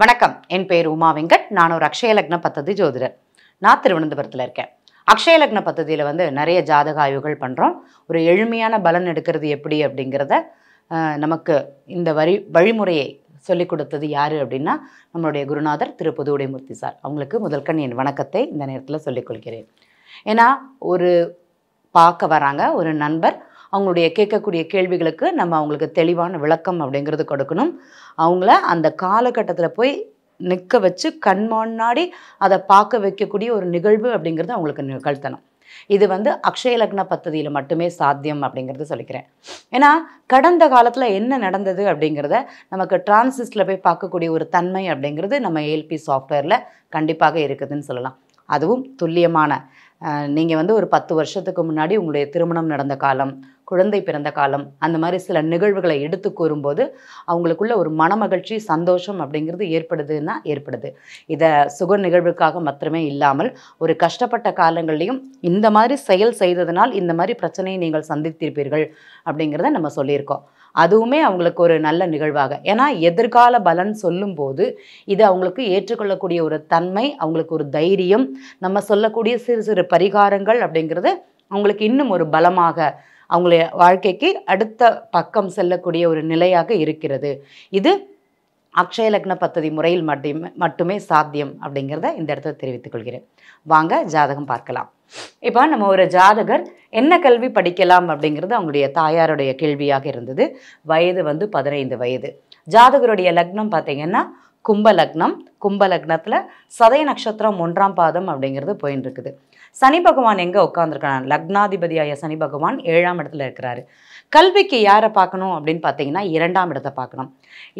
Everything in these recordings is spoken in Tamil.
வணக்கம். என் பேர் உமா வெங்கட். நான் ஒரு அக்ஷய லக்ன பத்ததி ஜோதிடர். நான் திருவனந்தபுரத்தில் இருக்கேன். அக்ஷய லக்ன பத்ததியில் வந்து நிறைய ஜாதக ஆய்வுகள் பண்ணுறோம் ஒரு எளிமையான பலன் எடுக்கிறது எப்படி அப்படிங்கிறத நமக்கு இந்த வரி வழிமுறையை சொல்லிக் கொடுத்தது யார் அப்படின்னா நம்மளுடைய குருநாதர் திரு புதுவுடைமூர்த்தி சார். அவங்களுக்கு முதல்கண் என் வணக்கத்தை இந்த நேரத்தில் சொல்லிக் கொள்கிறேன். ஏன்னா ஒரு பார்க்க வராங்க ஒரு நண்பர் அவங்களுடைய கேட்கக்கூடிய கேள்விகளுக்கு நம்ம அவங்களுக்கு தெளிவான விளக்கம் அப்படிங்கிறது கொடுக்கணும். அவங்கள அந்த காலகட்டத்தில் போய் நிற்க வச்சு கண் முன்னாடி அதை பார்க்க வைக்கக்கூடிய ஒரு நிகழ்வு அப்படிங்கிறது அவங்களுக்கு நிகழ்த்தணும் இது வந்து அக்ஷய லக்ன பத்ததியில் மட்டுமே சாத்தியம் அப்படிங்கிறது சொல்லிக்கிறேன். ஏன்னா கடந்த காலத்தில் என்ன நடந்தது அப்படிங்கிறத நமக்கு டிரான்சிஸ்டில் போய் பார்க்கக்கூடிய ஒரு தன்மை அப்படிங்கிறது நம்ம ஏல்பி சாஃப்ட்வேரில் கண்டிப்பாக இருக்குதுன்னு சொல்லலாம். அதுவும் துல்லியமான நீங்கள் வந்து ஒரு பத்து வருஷத்துக்கு முன்னாடி உங்களுடைய திருமணம் நடந்த காலம் குழந்தை பிறந்த காலம் அந்த மாதிரி சில நிகழ்வுகளை எடுத்து கூறும்போது அவங்களுக்குள்ள ஒரு மனமகிழ்ச்சி சந்தோஷம் அப்படிங்கிறது ஏற்படுதுன்னா ஏற்படுது. இதை சுக நிகழ்வுக்காக மாத்திரமே இல்லாமல் ஒரு கஷ்டப்பட்ட காலங்கள்லையும் இந்த மாதிரி செயல் செய்ததனால் இந்த மாதிரி பிரச்சனையை நீங்கள் சந்தித்திருப்பீர்கள் அப்படிங்கிறத நம்ம சொல்லியிருக்கோம். அதுவுமே அவங்களுக்கு ஒரு நல்ல நிகழ்வாக. ஏன்னா எதிர்கால பலன் சொல்லும்போது இது அவங்களுக்கு ஏற்றுக்கொள்ளக்கூடிய ஒரு தன்மை அவங்களுக்கு ஒரு தைரியம் நம்ம சொல்லக்கூடிய சிறு சிறு பரிகாரங்கள் அப்படிங்கிறது அவங்களுக்கு இன்னும் ஒரு பலமாக அவங்களுடைய வாழ்க்கைக்கு அடுத்த பக்கம் செல்லக்கூடிய ஒரு நிலையாக இருக்கிறது. இது அக்ஷய லக்ன பத்ததி முறையில் மட்டுமே மட்டுமே சாத்தியம் அப்படிங்கிறத இந்த இடத்துல தெரிவித்துக் கொள்கிறேன். வாங்க ஜாதகம் பார்க்கலாம். இப்போ நம்ம ஒரு ஜாதகர் என்ன கல்வி படிக்கலாம் அப்படிங்கிறது அவங்களுடைய தாயாருடைய கேள்வியாக இருந்தது. வயது வந்து பதினைந்து வயது. ஜாதகருடைய லக்னம் பார்த்தீங்கன்னா கும்ப லக்னம் கும்ப லக்னத்தில் சதய நட்சத்திரம் ஒன்றாம் பாதம் அப்படிங்கிறது போயின்னு இருக்குது சனி பகவான் எங்கே உட்காந்துருக்கிறான் லக்னாதிபதியாய சனி பகவான் ஏழாம் இடத்துல இருக்கிறாரு. கல்விக்கு யாரை பார்க்கணும் அப்படின்னு பார்த்தீங்கன்னா இரண்டாம் இடத்தை பார்க்கணும்.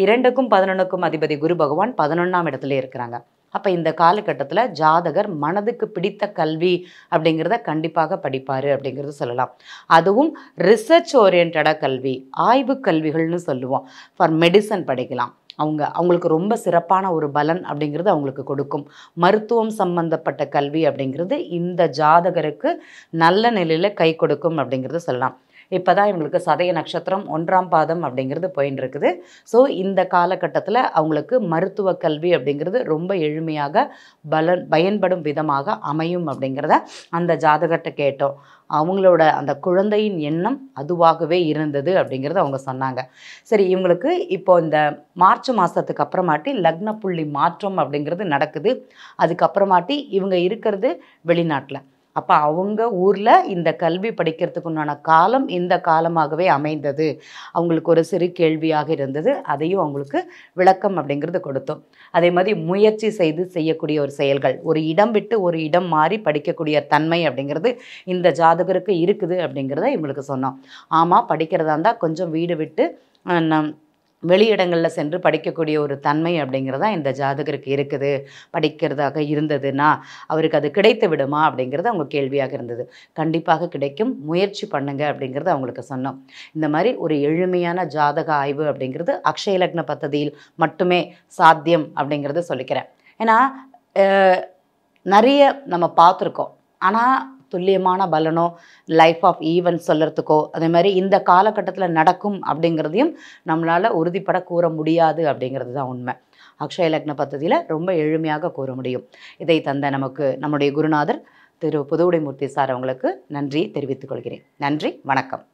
இரண்டுக்கும் பதினொன்றுக்கும் அதிபதி குரு பகவான் பதினொன்றாம் இடத்துல இருக்கிறாங்க. அப்போ இந்த காலகட்டத்தில் ஜாதகர் மனதுக்கு பிடித்த கல்வி அப்படிங்கிறத கண்டிப்பாக படிப்பார் அப்படிங்கிறது சொல்லலாம். அதுவும் ரிசர்ச் ஓரியன்டாக கல்வி ஆய்வு கல்விகள்னு சொல்லுவோம். ஃபார் மெடிசன் படிக்கலாம். அவங்க அவங்களுக்கு ரொம்ப சிறப்பான ஒரு பலன் அப்படிங்கிறது அவங்களுக்கு கொடுக்கும். மருத்துவம் சம்பந்தப்பட்ட கல்வி அப்படிங்கிறது இந்த ஜாதகருக்கு நல்ல நிலையில் கை கொடுக்கும் அப்படிங்கிறது சொல்லலாம். இப்போ தான் இவங்களுக்கு சதய நட்சத்திரம் ஒன்றாம் பாதம் அப்படிங்கிறது போயின்னு இருக்குது. ஸோ இந்த காலகட்டத்தில் அவங்களுக்கு மருத்துவ கல்வி அப்படிங்கிறது ரொம்ப எளிமையாக பலன் பயன்படும் விதமாக அமையும் அப்படிங்கிறத அந்த ஜாதகத்தை கேட்டோம். அவங்களோட அந்த குழந்தையின் எண்ணம் அதுவாகவே இருந்தது அப்படிங்கிறத அவங்க சொன்னாங்க. சரி இவங்களுக்கு இப்போ இந்த மார்ச் மாதத்துக்கு அப்புறமாட்டி லக்ன புள்ளி மாற்றம் அப்படிங்கிறது நடக்குது. அதுக்கப்புறமாட்டி இவங்க இருக்கிறது வெளிநாட்டில். அப்போ அவங்க ஊரில் இந்த கல்வி படிக்கிறதுக்கு உண்டான காலம் இந்த காலமாகவே அமைந்தது. அவங்களுக்கு ஒரு சிறு கேள்வியாக இருந்தது. அதையும் அவங்களுக்கு விளக்கம் அப்படிங்கிறது கொடுத்தோம். அதே மாதிரி முயற்சி செய்து செய்யக்கூடிய ஒரு செயல்கள். ஒரு இடம் விட்டு ஒரு இடம் மாறி படிக்கக்கூடிய தன்மை அப்படிங்கிறது இந்த ஜாதகருக்கு இருக்குது அப்படிங்கிறத இவங்களுக்கு சொன்னோம். ஆமாம் படிக்கிறதா இருந்தால் கொஞ்சம் வீடு விட்டு நம் வெளியிடங்களில் சென்று படிக்கக்கூடிய ஒரு தன்மை அப்படிங்கிறதா இந்த ஜாதகருக்கு இருக்குது. படிக்கிறதாக இருந்ததுன்னா அவருக்கு அது கிடைத்து விடுமா அப்படிங்கிறது அவங்க கேள்வியாக இருந்தது. கண்டிப்பாக கிடைக்கும். முயற்சி பண்ணுங்க அப்படிங்கிறது அவங்களுக்கு சொன்னோம். இந்த மாதிரி ஒரு எளிமையான ஜாதக ஆய்வு அப்படிங்கிறது அக்ஷய லக்ன பத்ததியில் மட்டுமே சாத்தியம் அப்படிங்கிறத சொல்லிக்கிறேன். ஏன்னா நிறைய நம்ம பார்த்துருக்கோம். ஆனால் துல்லியமான பலனோ லைஃப் ஆஃப் ஈவன் சொல்கிறதுக்கோ அதே மாதிரி இந்த காலகட்டத்தில் நடக்கும் அப்படிங்கிறதையும் நம்மளால் உறுதிப்பட கூற முடியாது அப்படிங்கிறது தான் உண்மை. அக்ஷய லக்ன பദ്ധதியில் ரொம்ப எளிமையாக கூற முடியும். இதை தந்த நமக்கு நம்முடைய குருநாதர் திரு புதுவுடைமூர்த்தி சார் அவங்களுக்கு நன்றி தெரிவித்துக் கொள்கிறேன். நன்றி வணக்கம்.